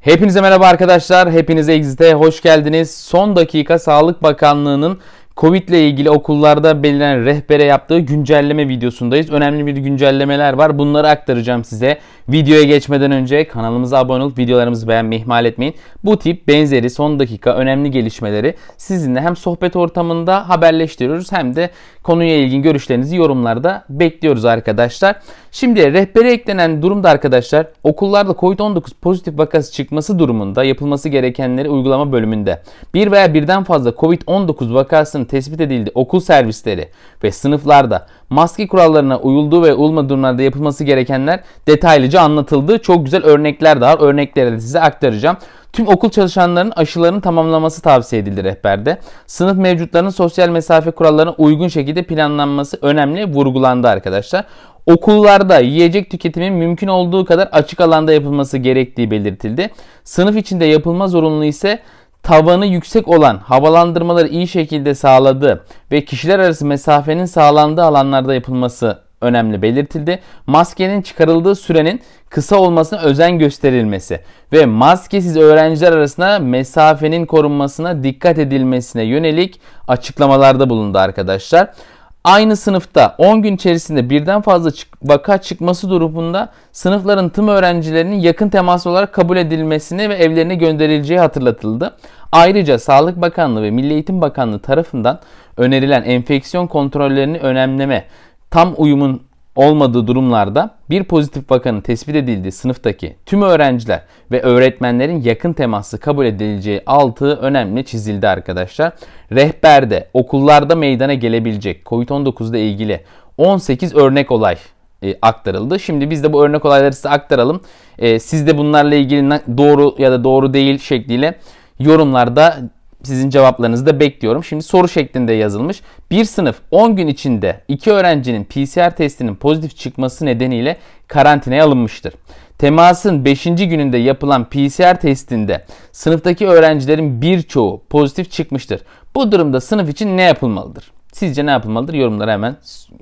Hepinize merhaba arkadaşlar. Hepinize Exit'e hoş geldiniz. Son dakika Sağlık Bakanlığı'nın Covid ile ilgili okullarda belirlenen rehbere yaptığı güncelleme videosundayız. Önemli bir güncellemeler var. Bunları aktaracağım size. Videoya geçmeden önce kanalımıza abone olup videolarımızı beğenmeyi ihmal etmeyin. Bu tip benzeri son dakika önemli gelişmeleri sizinle hem sohbet ortamında haberleştiriyoruz hem de konuya ilgin görüşlerinizi yorumlarda bekliyoruz arkadaşlar. Şimdi rehbere eklenen durumda arkadaşlar okullarda COVID-19 pozitif vakası çıkması durumunda yapılması gerekenleri uygulama bölümünde bir veya birden fazla COVID-19 vakasının tespit edildiği okul servisleri ve sınıflarda maske kurallarına uyulduğu ve uyulmadığı durumlarda yapılması gerekenler detaylıca anlatıldı. Çok güzel örnekler de var. Örnekleri de size aktaracağım. Tüm okul çalışanlarının aşılarını tamamlaması tavsiye edildi rehberde. Sınıf mevcutlarının sosyal mesafe kurallarına uygun şekilde planlanması önemli vurgulandı arkadaşlar. Okullarda yiyecek tüketimin mümkün olduğu kadar açık alanda yapılması gerektiği belirtildi. Sınıf içinde yapılma zorunluluğu ise tavanı yüksek olan havalandırmaları iyi şekilde sağladığı ve kişiler arası mesafenin sağlandığı alanlarda yapılması önemli belirtildi. Maskenin çıkarıldığı sürenin kısa olmasına özen gösterilmesi ve maskesiz öğrenciler arasında mesafenin korunmasına dikkat edilmesine yönelik açıklamalarda bulundu arkadaşlar. Aynı sınıfta 10 gün içerisinde birden fazla vaka çıkması durumunda sınıfların tüm öğrencilerinin yakın temas olarak kabul edilmesini ve evlerine gönderileceği hatırlatıldı. Ayrıca Sağlık Bakanlığı ve Milli Eğitim Bakanlığı tarafından önerilen enfeksiyon kontrollerini önemleme, tam uyumun olmadığı durumlarda bir pozitif vakanın tespit edildiği sınıftaki tüm öğrenciler ve öğretmenlerin yakın teması kabul edileceği altı önemli çizildi arkadaşlar. Rehberde okullarda meydana gelebilecek COVID-19 ile ilgili 18 örnek olay e, aktarıldı. Şimdi biz de bu örnek olayları size aktaralım. E, siz de bunlarla ilgili doğru ya da doğru değil şekliyle yorumlarda sizin cevaplarınızı da bekliyorum. Şimdi soru şeklinde yazılmış. Bir sınıf 10 gün içinde iki öğrencinin PCR testinin pozitif çıkması nedeniyle karantinaya alınmıştır. Temasın 5. gününde yapılan PCR testinde sınıftaki öğrencilerin birçoğu pozitif çıkmıştır. Bu durumda sınıf için ne yapılmalıdır? Sizce ne yapılmalıdır? Yorumlara hemen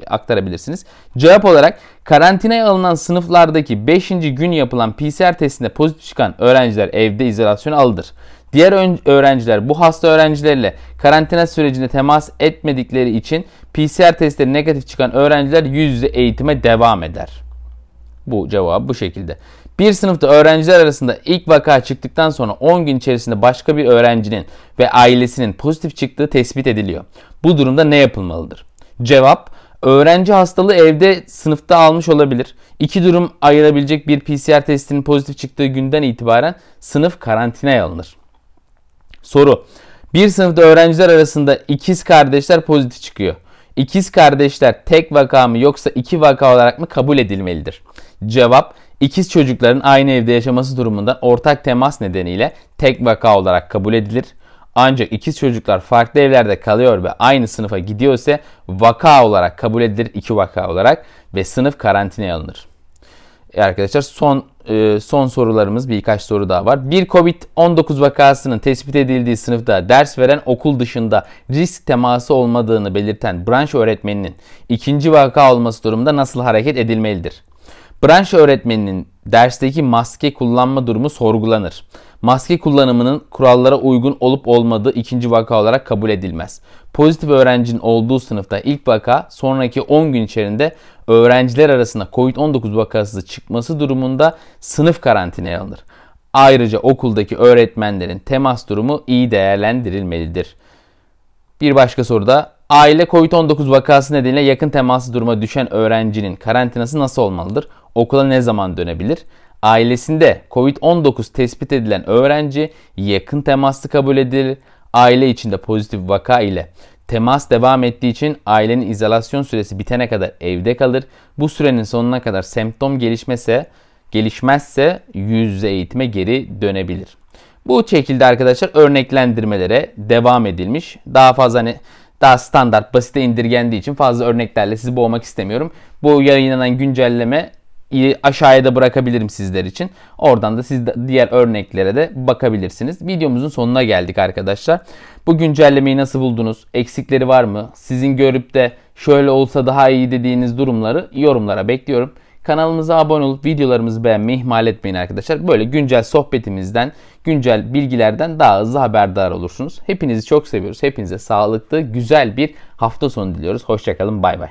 aktarabilirsiniz. Cevap olarak karantinaya alınan sınıflardaki 5. gün yapılan PCR testinde pozitif çıkan öğrenciler evde izolasyona alınır. Diğer öğrenciler bu hasta öğrencilerle karantina sürecinde temas etmedikleri için PCR testleri negatif çıkan öğrenciler yüz yüze eğitime devam eder. Bu cevap bu şekilde. Bir sınıfta öğrenciler arasında ilk vaka çıktıktan sonra 10 gün içerisinde başka bir öğrencinin ve ailesinin pozitif çıktığı tespit ediliyor. Bu durumda ne yapılmalıdır? Cevap Öğrenci hastalığı evde sınıfta almış olabilir. İki durum ayırabilecek bir PCR testinin pozitif çıktığı günden itibaren sınıf karantinaya alınır. Soru. Bir sınıfta öğrenciler arasında ikiz kardeşler pozitif çıkıyor. İkiz kardeşler tek vaka mı yoksa iki vaka olarak mı kabul edilmelidir? Cevap ikiz çocukların aynı evde yaşaması durumunda ortak temas nedeniyle tek vaka olarak kabul edilir. Ancak ikiz çocuklar farklı evlerde kalıyor ve aynı sınıfa gidiyorsa vaka olarak kabul edilir iki vaka olarak ve sınıf karantinaya alınır. E arkadaşlar son e, son sorularımız birkaç soru daha var. Bir Covid-19 vakasının tespit edildiği sınıfta ders veren okul dışında risk teması olmadığını belirten branş öğretmeninin ikinci vaka olması durumunda nasıl hareket edilmelidir? Branş öğretmeninin dersteki maske kullanma durumu sorgulanır. Maske kullanımının kurallara uygun olup olmadığı ikinci vaka olarak kabul edilmez. Pozitif öğrencinin olduğu sınıfta ilk vaka sonraki 10 gün içerisinde öğrenciler arasında COVID-19 vakası çıkması durumunda sınıf karantinaya alınır. Ayrıca okuldaki öğretmenlerin temas durumu iyi değerlendirilmelidir. Bir başka soruda aile COVID-19 vakası nedeniyle yakın teması duruma düşen öğrencinin karantinası nasıl olmalıdır? Okula ne zaman dönebilir? Ailesinde COVID-19 tespit edilen öğrenci yakın temaslı kabul edilir. Aile içinde pozitif vaka ile temas devam ettiği için ailenin izolasyon süresi bitene kadar evde kalır. Bu sürenin sonuna kadar semptom gelişmese, gelişmezse yüz yüze eğitime geri dönebilir. Bu şekilde arkadaşlar örneklendirmelere devam edilmiş. Daha fazla hani daha standart, basite indirgendiği için fazla örneklerle sizi boğmak istemiyorum. Bu yayınlanan güncelleme aşağıya da bırakabilirim sizler için. Oradan da siz de diğer örneklere de bakabilirsiniz. Videomuzun sonuna geldik arkadaşlar. Bu güncellemeyi nasıl buldunuz? Eksikleri var mı? Sizin görüp de şöyle olsa daha iyi dediğiniz durumları yorumlara bekliyorum. Kanalımıza abone olup videolarımızı beğenmeyi ihmal etmeyin arkadaşlar. Böyle güncel sohbetimizden, güncel bilgilerden daha hızlı haberdar olursunuz. Hepinizi çok seviyoruz. Hepinize sağlıklı, güzel bir hafta sonu diliyoruz. Hoşçakalın, bay bay.